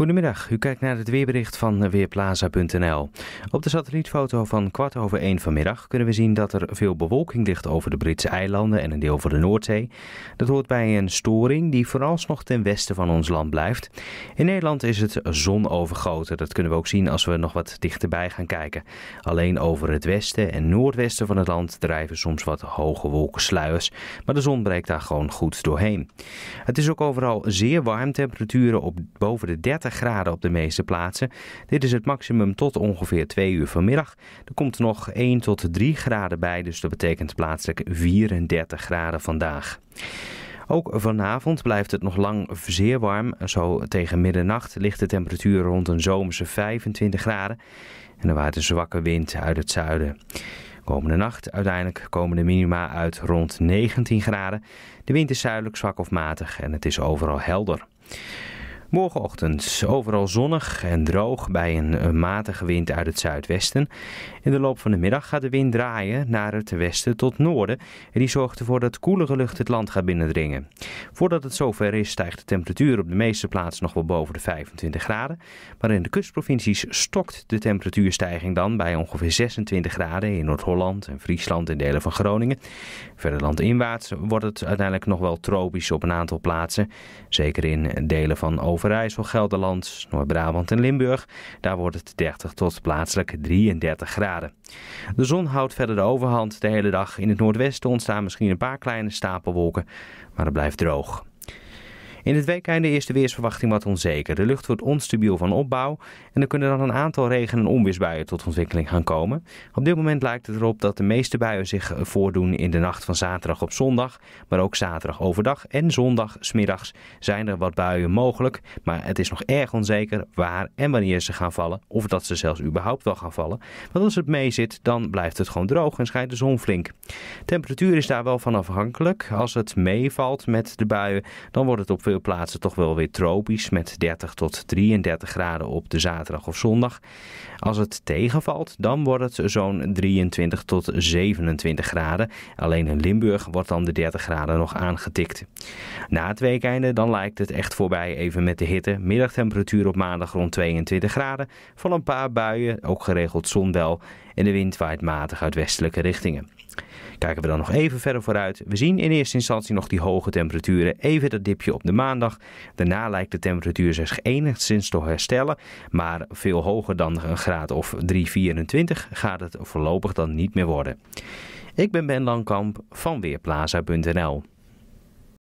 Goedemiddag, u kijkt naar het weerbericht van Weerplaza.nl. Op de satellietfoto van kwart over één vanmiddag kunnen we zien dat er veel bewolking ligt over de Britse eilanden en een deel van de Noordzee. Dat hoort bij een storing die vooralsnog ten westen van ons land blijft. In Nederland is het zonovergoten, dat kunnen we ook zien als we nog wat dichterbij gaan kijken. Alleen over het westen en noordwesten van het land drijven soms wat hoge wolkensluiers, maar de zon breekt daar gewoon goed doorheen. Het is ook overal zeer warm, temperaturen op boven de 30 graden op de meeste plaatsen. Dit is het maximum tot ongeveer 2 uur vanmiddag. Er komt nog 1 tot 3 graden bij, dus dat betekent plaatselijk 34 graden vandaag. Ook vanavond blijft het nog lang zeer warm. Zo tegen middernacht ligt de temperatuur rond een zomerse 25 graden. En er waait een zwakke wind uit het zuiden. Komende nacht uiteindelijk komen de minima uit rond 19 graden. De wind is zuidelijk zwak of matig en het is overal helder. Morgenochtend overal zonnig en droog bij een matige wind uit het zuidwesten. In de loop van de middag gaat de wind draaien naar het westen tot noorden. En die zorgt ervoor dat koelere lucht het land gaat binnendringen. Voordat het zover is stijgt de temperatuur op de meeste plaatsen nog wel boven de 25 graden. Maar in de kustprovincies stokt de temperatuurstijging dan bij ongeveer 26 graden in Noord-Holland en Friesland en delen van Groningen. Verder landinwaarts wordt het uiteindelijk nog wel tropisch op een aantal plaatsen. Zeker in delen van Over Overijssel, Gelderland, Noord-Brabant en Limburg. Daar wordt het 30 tot plaatselijk 33 graden. De zon houdt verder de overhand de hele dag. In het noordwesten ontstaan misschien een paar kleine stapelwolken, maar het blijft droog. In het weekende is de weersverwachting wat onzeker. De lucht wordt onstabiel van opbouw en er kunnen dan een aantal regen- en onweersbuien tot ontwikkeling gaan komen. Op dit moment lijkt het erop dat de meeste buien zich voordoen in de nacht van zaterdag op zondag, maar ook zaterdag overdag en zondag smiddags zijn er wat buien mogelijk, maar het is nog erg onzeker waar en wanneer ze gaan vallen of dat ze zelfs überhaupt wel gaan vallen. Want als het mee zit, dan blijft het gewoon droog en schijnt de zon flink. Temperatuur is daar wel van afhankelijk. Als het meevalt met de buien, dan wordt het op plaatsen toch wel weer tropisch met 30 tot 33 graden op de zaterdag of zondag. Als het tegenvalt, dan wordt het zo'n 23 tot 27 graden. Alleen in Limburg wordt dan de 30 graden nog aangetikt. Na het weekende dan lijkt het echt voorbij even met de hitte. Middagtemperatuur op maandag rond 22 graden. Van een paar buien, ook geregeld zon wel. En de wind waait matig uit westelijke richtingen. Kijken we dan nog even verder vooruit. We zien in eerste instantie nog die hoge temperaturen. Even dat dipje op de maandag. Daarna lijkt de temperatuur zich enigszins te herstellen. Maar veel hoger dan een graad of 3,24 gaat het voorlopig dan niet meer worden. Ik ben Ben Langkamp van Weerplaza.nl